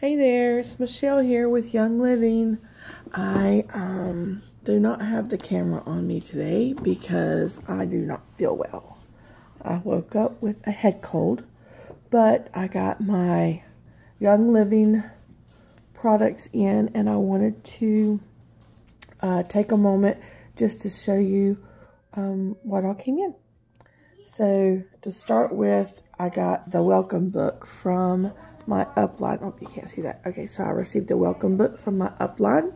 Hey there, it's Michele here with Young Living. I um, do not have the camera on me today because I do not feel well. I woke up with a head cold, but I got my Young Living products in and I wanted to uh, take a moment just to show you um, what all came in. So, to start with, I got the welcome book from my upline. Oh, you can't see that. Okay, so I received a welcome book from my upline,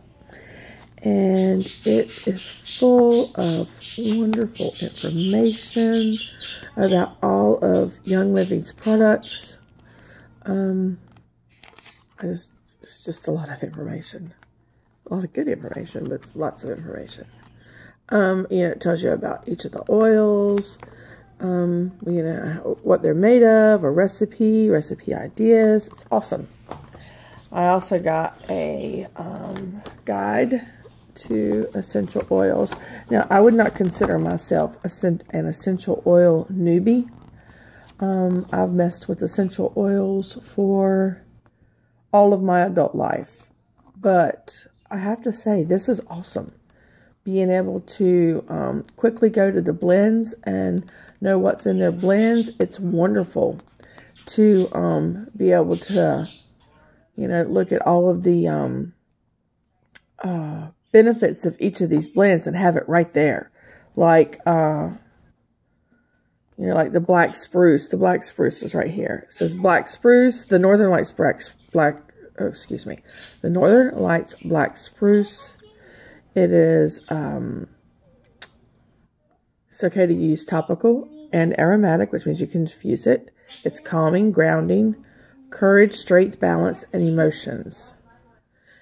and it is full of wonderful information about all of Young Living's products. Um, I just it's just a lot of information, a lot of good information, but lots of information. Um, you know, it tells you about each of the oils um, you know, what they're made of, a recipe, recipe ideas. It's awesome. I also got a um, guide to essential oils. Now, I would not consider myself an essential oil newbie. Um, I've messed with essential oils for all of my adult life, but I have to say, this is awesome being able to um, quickly go to the blends and know what's in their blends. It's wonderful to um, be able to, you know, look at all of the um, uh, benefits of each of these blends and have it right there. Like, uh, you know, like the black spruce. The black spruce is right here. It says black spruce, the Northern Lights black, black oh, excuse me, the Northern Lights black spruce it is um, to use topical and aromatic, which means you can infuse it. It's calming, grounding, courage, strength, balance, and emotions.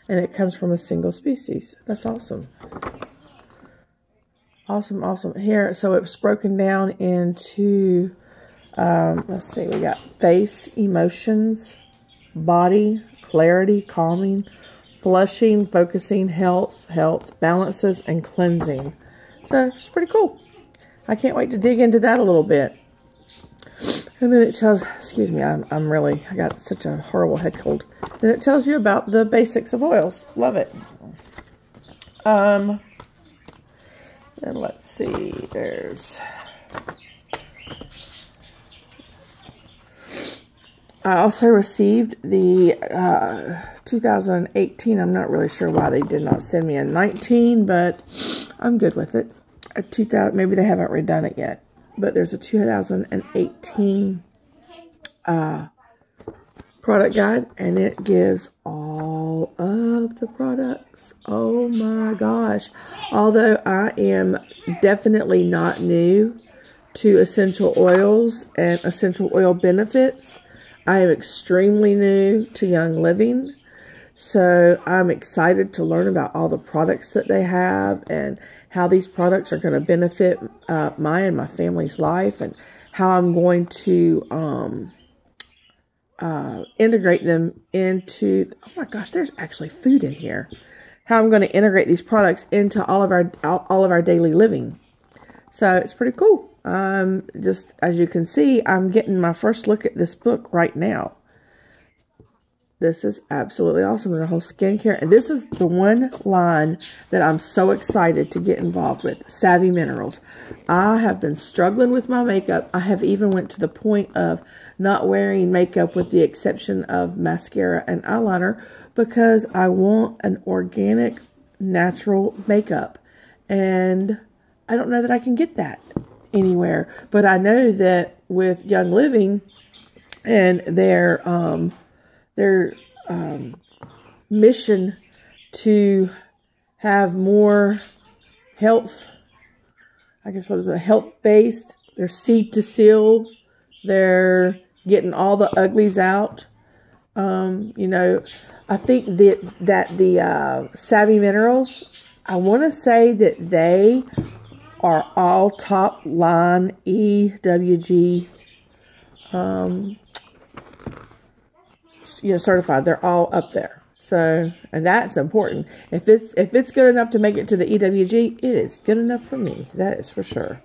And it comes from a single species. That's awesome. Awesome, awesome. Here, so it's broken down into, um, let's see, we got face, emotions, body, clarity, calming, flushing, focusing, health, health, balances, and cleansing. So it's pretty cool. I can't wait to dig into that a little bit. And then it tells, excuse me, I'm, I'm really, I got such a horrible head cold. Then it tells you about the basics of oils. Love it. Um, and let's see, there's I also received the uh, 2018. I'm not really sure why they did not send me a 19, but I'm good with it. A 2000, maybe they haven't redone it yet, but there's a 2018 uh, product guide, and it gives all of the products. Oh my gosh! Although I am definitely not new to essential oils and essential oil benefits. I am extremely new to Young Living, so I'm excited to learn about all the products that they have and how these products are going to benefit uh, my and my family's life and how I'm going to um, uh, integrate them into. Oh my gosh, there's actually food in here. How I'm going to integrate these products into all of our all of our daily living. So it's pretty cool. Um, just as you can see, I'm getting my first look at this book right now. This is absolutely awesome. The whole skincare. And this is the one line that I'm so excited to get involved with. Savvy Minerals. I have been struggling with my makeup. I have even went to the point of not wearing makeup with the exception of mascara and eyeliner because I want an organic, natural makeup. And I don't know that I can get that anywhere. But I know that with Young Living and their um, their um, mission to have more health, I guess what is it, health based. They're seed to seal. They're getting all the uglies out. Um, you know, I think that that the uh, Savvy Minerals. I want to say that they are all top line EWG um, you know certified. They're all up there. So, and that's important. If it's if it's good enough to make it to the EWG, it is good enough for me. That is for sure.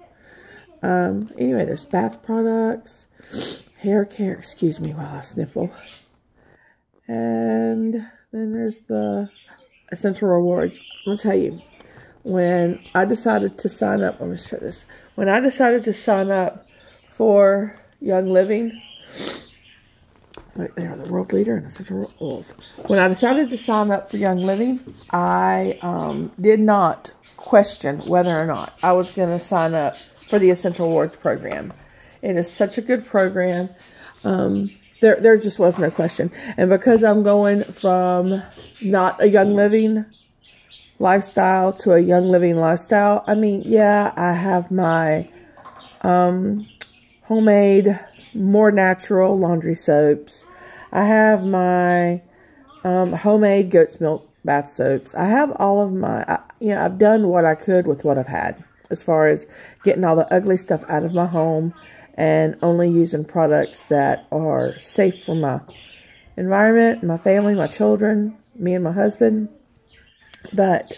Um, anyway, there's bath products, hair care. Excuse me while I sniffle. And then there's the essential rewards. Gonna tell you, when I decided to sign up, let me show this. When I decided to sign up for Young Living, they are the world leader in essential oils. When I decided to sign up for Young Living, I um, did not question whether or not I was going to sign up for the Essential Rewards program. It is such a good program. Um, there, there just was no question. And because I'm going from not a Young Living lifestyle to a Young Living lifestyle, I mean, yeah, I have my um, homemade more natural laundry soaps. I have my um, homemade goat's milk bath soaps. I have all of my, I, you know, I've done what I could with what I've had as far as getting all the ugly stuff out of my home and only using products that are safe for my environment, my family, my children, me and my husband. But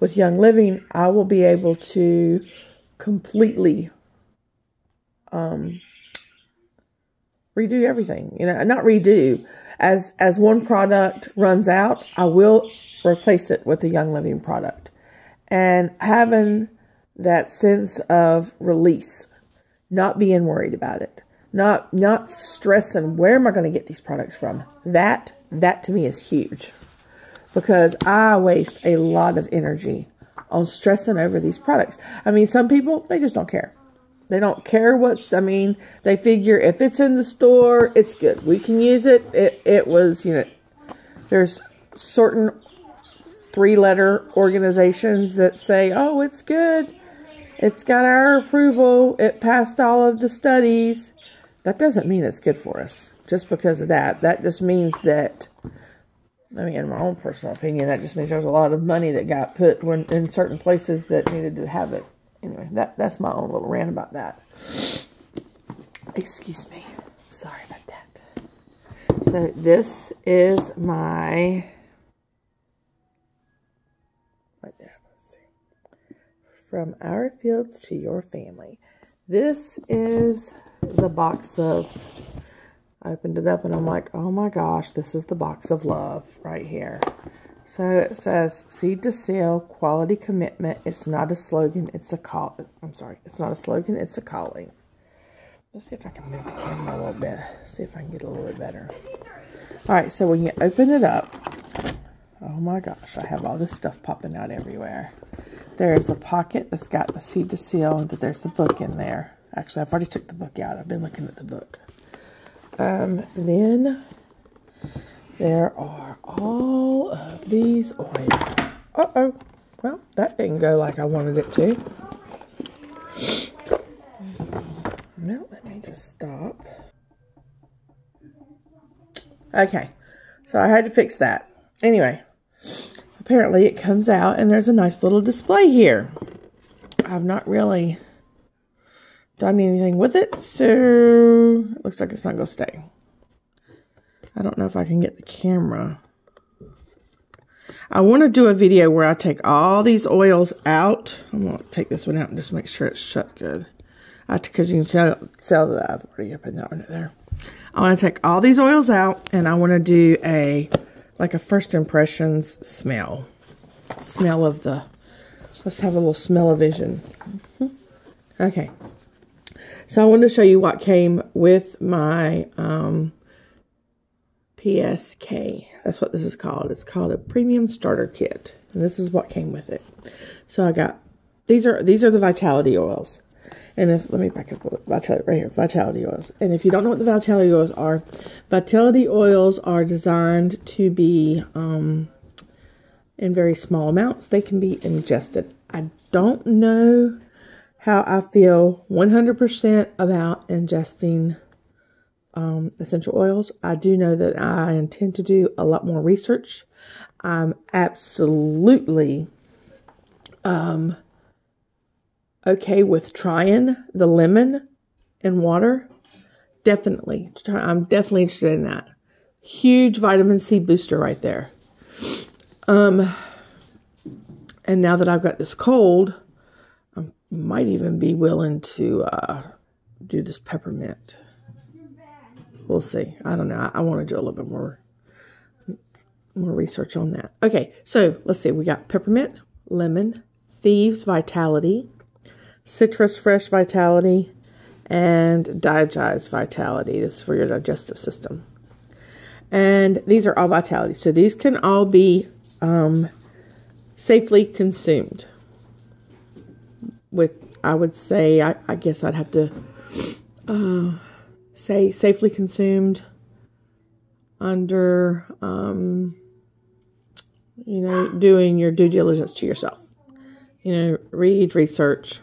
with Young Living, I will be able to completely um, redo everything. You know, not redo. As as one product runs out, I will replace it with a Young Living product. And having that sense of release, not being worried about it, not not stressing where am I going to get these products from. That that to me is huge. Because I waste a lot of energy on stressing over these products. I mean, some people they just don't care. They don't care what's, I mean, they figure if it's in the store, it's good. We can use it. It, it was, you know, there's certain three letter organizations that say, oh, it's good. It's got our approval. It passed all of the studies. That doesn't mean it's good for us just because of that. That just means that, I mean, in my own personal opinion, that just means there's a lot of money that got put when, in certain places that needed to have it anyway, that that's my own little rant about that. Excuse me. Sorry about that. So this is my right there. Let's see. From our fields to your family. This is the box of I opened it up and I'm like, oh my gosh, this is the box of love right here. So it says seed to seal, quality commitment. It's not a slogan, it's a call. I'm sorry, it's not a slogan, it's a calling. Let's see if I can move the camera a little bit. See if I can get a little bit better. All right, so when you open it up, oh my gosh, I have all this stuff popping out everywhere. There's a pocket that's got the seed to seal, and there's the book in there. Actually, I've already took the book out. I've been looking at the book. Um, then there are all of these oils. Uh-oh. Well, that didn't go like I wanted it to. Now, let me just stop. Okay. So I had to fix that. Anyway, apparently it comes out and there's a nice little display here. I've not really done anything with it, so it looks like it's not going to stay. I don't know if I can get the camera. I want to do a video where I take all these oils out. I'm going to take this one out and just make sure it's shut good. Because you can tell, tell that I've already opened that one there. I want to take all these oils out and I want to do a, like a first impressions smell. Smell of the, let's have a little smell of vision. Okay. So I wanted to show you what came with my, um, PSK. That's what this is called. It's called a premium starter kit. And this is what came with it. So I got these are these are the vitality oils. And if let me back up vitality right here, vitality oils. And if you don't know what the vitality oils are, vitality oils are designed to be um, in very small amounts. They can be ingested. I don't know how I feel 100% about ingesting um, essential oils. I do know that I intend to do a lot more research. I'm absolutely um, okay with trying the lemon and water. Definitely. I'm definitely interested in that. Huge vitamin C booster right there. Um, and now that I've got this cold, I might even be willing to uh, do this peppermint we'll see. I don't know. I, I want to do a little bit more more research on that. Okay, so let's see. We got peppermint, lemon, thieves vitality, citrus fresh vitality, and digize vitality. This is for your digestive system. And these are all vitality. So these can all be um, safely consumed. With, I would say, I, I guess I'd have to uh, say safely consumed under, um, you know, doing your due diligence to yourself. You know, read, research,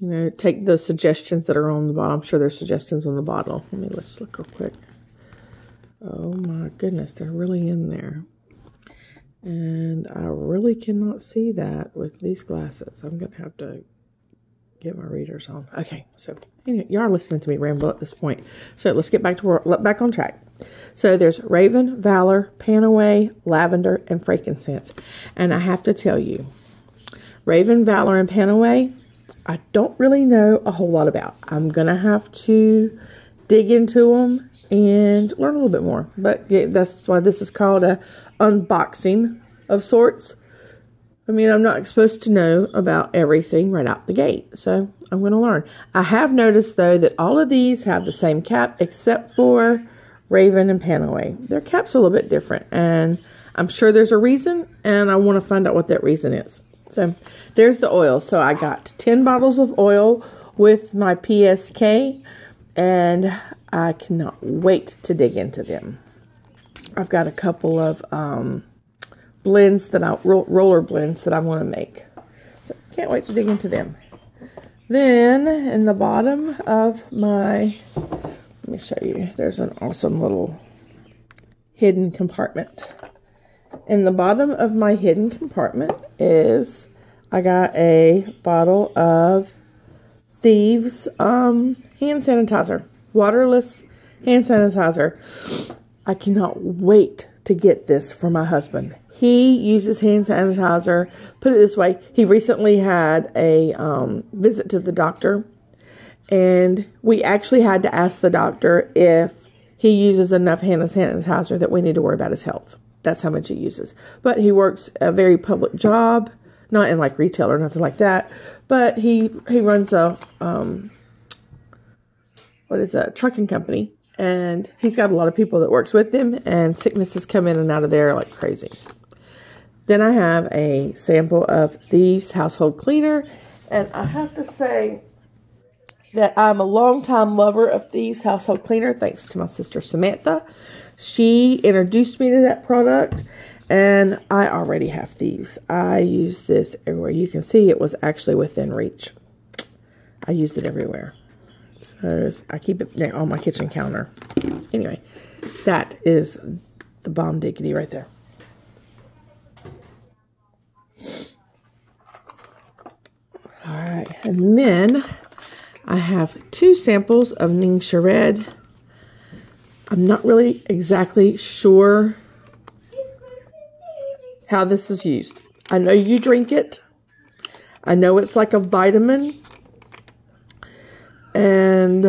you know, take the suggestions that are on the bottom. I'm sure there's suggestions on the bottle. Let me let's look real quick. Oh my goodness, they're really in there. And I really cannot see that with these glasses. I'm to have to get my readers on. Okay, so anyway, you are listening to me ramble at this point. So let's get back to work, back on track. So there's Raven, Valor, Panaway, Lavender, and Frankincense. And I have to tell you, Raven, Valor, and Panaway, I don't really know a whole lot about. I'm going to have to dig into them and learn a little bit more. But yeah, that's why this is called a unboxing of sorts. I mean, I'm not supposed to know about everything right out the gate, so I'm going to learn. I have noticed though that all of these have the same cap except for Raven and Panaway. Their cap's a little bit different, and I'm sure there's a reason, and I want to find out what that reason is. So there's the oil. So I got 10 bottles of oil with my PSK, and I cannot wait to dig into them. I've got a couple of um, blends that I roller blends that I want to make. So can't wait to dig into them. Then in the bottom of my let me show you. There's an awesome little hidden compartment. In the bottom of my hidden compartment is I got a bottle of Thieves um, hand sanitizer waterless hand sanitizer. I cannot wait to get this for my husband. He uses hand sanitizer. Put it this way, he recently had a um, visit to the doctor, and we actually had to ask the doctor if he uses enough hand sanitizer that we need to worry about his health. That's how much he uses. But he works a very public job, not in like retail or nothing like that. But he he runs a um, what is a trucking company and he's got a lot of people that works with him and sicknesses come in and out of there like crazy then i have a sample of thieves household cleaner. And i have to say that i'm a longtime lover of thieves household cleaner thanks to my sister samantha. She introduced me to that product and i already have thieves. I use this everywhere. You can see it was actually within reach. I use it everywhere. So I keep it there on my kitchen counter. Anyway, that is the bomb diggity right there. All right, and then I have two samples of Ningxia Red. I'm not really exactly sure how this is used. I know you drink it. I know it's like a vitamin and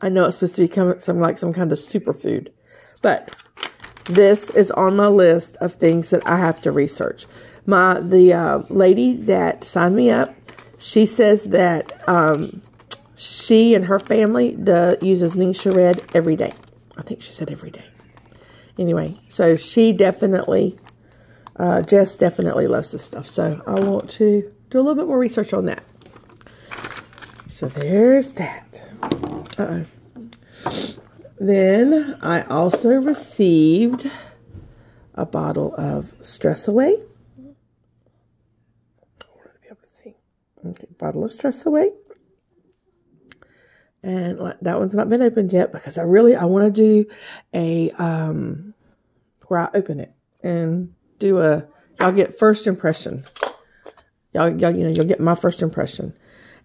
I know it's supposed to be some like some kind of superfood, but this is on my list of things that I have to research. My the uh, lady that signed me up, she says that um, she and her family do, uses Ningxia Red every day. I think she said every day. Anyway, so she definitely, uh, Jess definitely loves this stuff. So I want to do a little bit more research on that. So there's that. Uh -oh. Then I also received a bottle of Stress Away. Okay, bottle of Stress Away. And that one's not been opened yet because I really I want to do a um where I open it and do a y'all get first impression. Y'all y'all you know you'll get my first impression.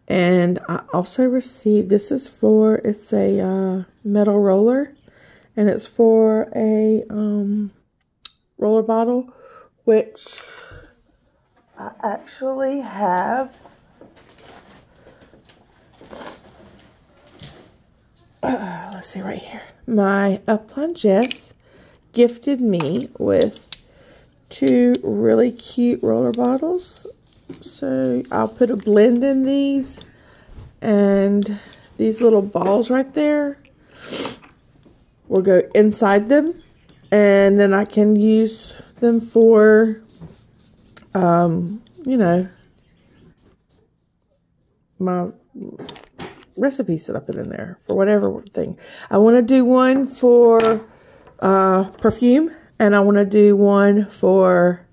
And I also received, this is for, it's a uh, metal roller. And it's for a um, roller bottle, which I actually have. Uh, let's see right here. My Upline Jess gifted me with two really cute roller bottles. So I'll put a blend in these and these little balls right there will go inside them and then I can use them for um, you know my recipes that I put in there for whatever thing. I want to do one for uh, perfume and I want to do one for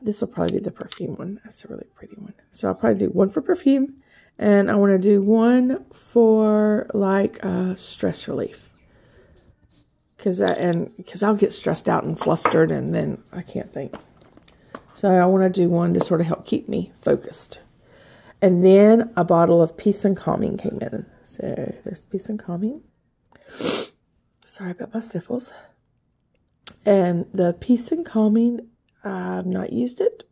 this will probably be the perfume one. That's a really pretty one. So I'll probably do one for perfume and I want to do one for like uh, stress relief. Cause and because I'll get stressed out and flustered and then I can't think. So I want to do one to sort of help keep me focused. And then a bottle of Peace and Calming came in. So there's Peace and Calming. Sorry about my sniffles. And the Peace and Calming, I've not used it.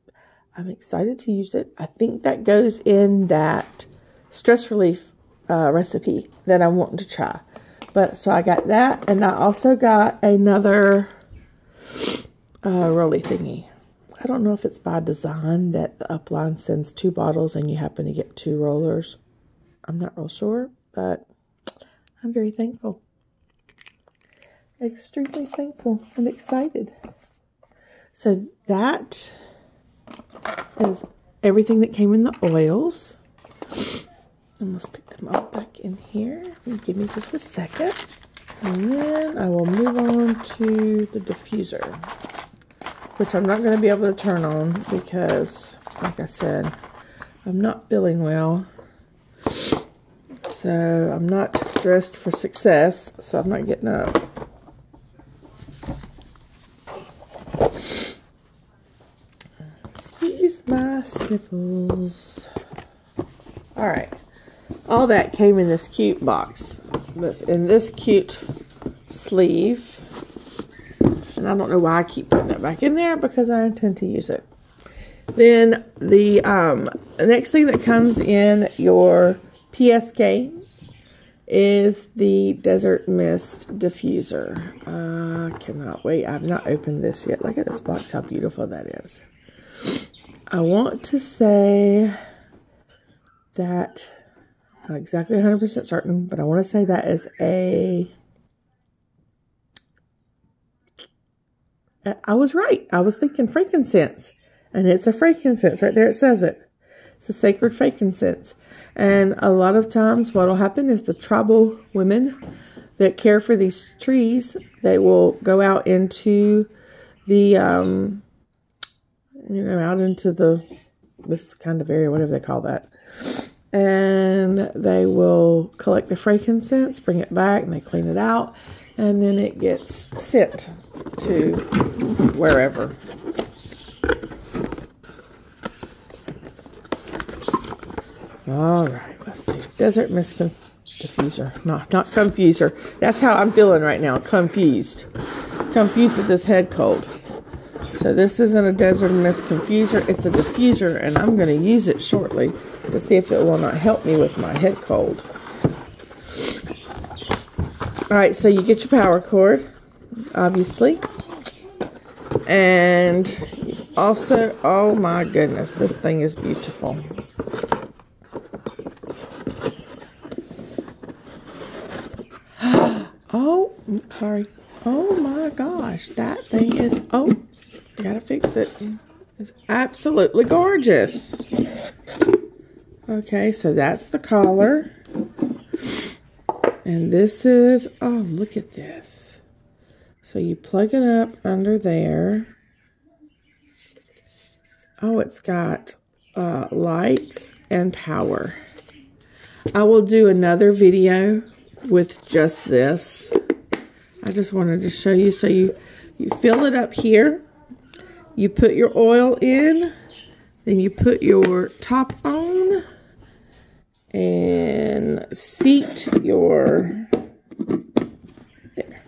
I'm excited to use it. I think that goes in that stress relief uh, recipe that I want to try. But so I got that, and I also got another uh, roly thingy. I don't know if it's by design that the upline sends two bottles and you happen to get two rollers. I'm not real sure, but I'm very thankful. Extremely thankful and excited. So that is everything that came in the oils. I'm going to stick them all back in here. Give me just a second. And then I will move on to the diffuser. Which I'm not going to be able to turn on because, like I said, I'm not feeling well. So I'm not dressed for success. So I'm not getting up. Excuse my sniffles. All right all that came in this cute box. This in this cute sleeve. And I don't know why I keep putting it back in there because I intend to use it. Then the um, next thing that comes in your PSK is the Desert Mist Diffuser. I uh, cannot wait. I've not opened this yet. Look at this box, how beautiful that is. I want to say that not exactly 100% certain, but I want to say that is a. I was right. I was thinking frankincense. And it's a frankincense. Right there it says it. It's a sacred frankincense. And a lot of times what will happen is the tribal women that care for these trees, they will go out into the, um, you know, out into the, this kind of area, whatever they call that and they will collect the frankincense, bring it back, and they clean it out, and then it gets sent to wherever. All right, let's see. Desert Mist Diffuser. No, not confuser. That's how I'm feeling right now. Confused. Confused with this head cold. So this isn't a Desert Mist Confuser. It's a diffuser, and I'm going to use it shortly to see if it will not help me with my head cold. All right, so you get your power cord, obviously. And also, oh my goodness, this thing is beautiful. oh, sorry. Oh my gosh, that thing is, oh, gotta fix it. It's absolutely gorgeous. Okay, so that's the collar. And this is, oh, look at this. So you plug it up under there. Oh, it's got uh, lights and power. I will do another video with just this. I just wanted to show you. So you, you fill it up here. You put your oil in. Then you put your top on and seat your there.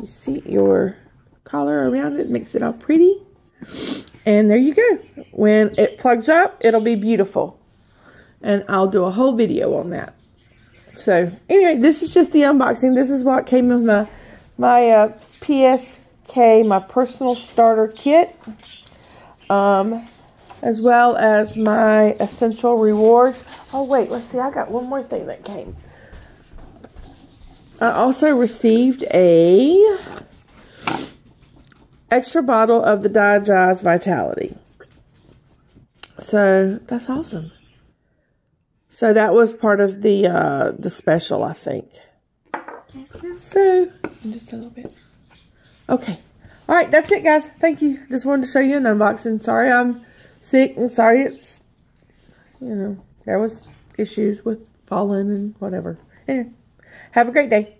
You seat your collar around it makes it all pretty. And there you go. When it plugs up it'll be beautiful. And I'll do a whole video on that. So anyway this is just the unboxing. This is what came with my my uh, PS 5K, my personal starter kit, um, as well as my essential rewards. Oh, wait, let's see. I got one more thing that came. I also received a extra bottle of the DiGize Vitality. So that's awesome. So that was part of the uh, the special, I think. So just a little bit. Okay. All right, that's it, guys. Thank you. Just wanted to show you an unboxing. Sorry I'm sick and sorry it's, you know, there was issues with falling and whatever. Anyway, have a great day.